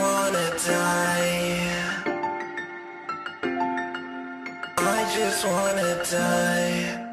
wanna die. I just wanna die.